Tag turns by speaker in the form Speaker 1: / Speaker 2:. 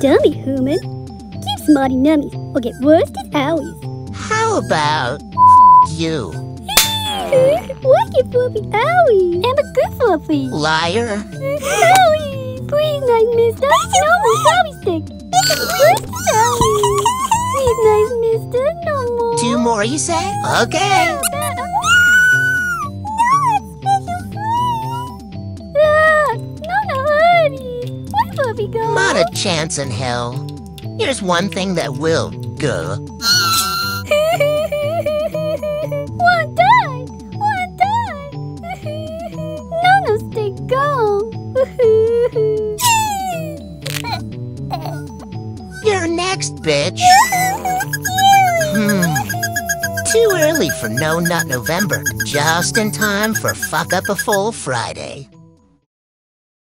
Speaker 1: Dummy human. Keep smarty nummies or get worsted owies.
Speaker 2: How about you?
Speaker 1: Why get fluffy owie? I'm a good fluffy.
Speaker 2: Liar.
Speaker 1: Owie! Please, nice mister. No more owie stick. Worsted owie. Please, nice mister. No more.
Speaker 2: Two more, you say? Okay. Not a chance in hell. Here's one thing that will go.
Speaker 1: One time! One time! no, no, stay gone!
Speaker 2: You're next, bitch. Hmm. Too early for No Nut November. Just in time for Fuck Up a Full Friday.